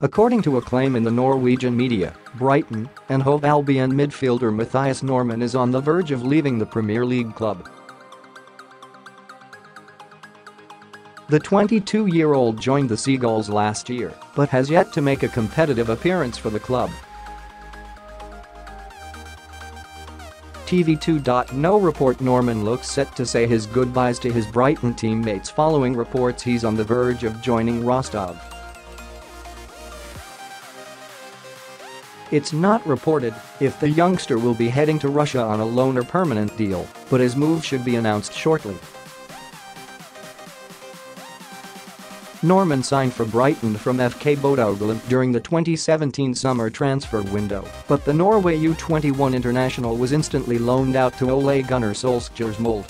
According to a claim in the Norwegian media, Brighton and Hove Albion midfielder Mathias Normann is on the verge of leaving the Premier League club. The 22-year-old joined the Seagulls last year, but has yet to make a competitive appearance for the club. TV2.no report Normann looks set to say his goodbyes to his Brighton teammates following reports he's on the verge of joining Rostov. It's not reported if the youngster will be heading to Russia on a loan or permanent deal, but his move should be announced shortly. Normann signed for Brighton from FK Bodø during the 2017 summer transfer window, but the Norway U21 international was instantly loaned out to Ole Gunnar Solskjaer's Molde.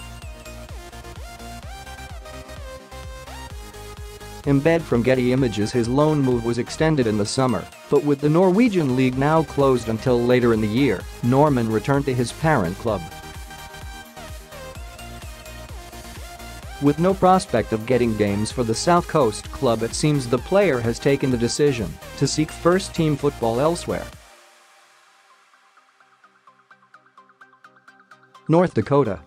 Embed from Getty Images his loan move was extended in the summer, but with the Norwegian league now closed until later in the year, Normann returned to his parent club. With no prospect of getting games for the South Coast club it seems the player has taken the decision to seek first-team football elsewhere. North Dakota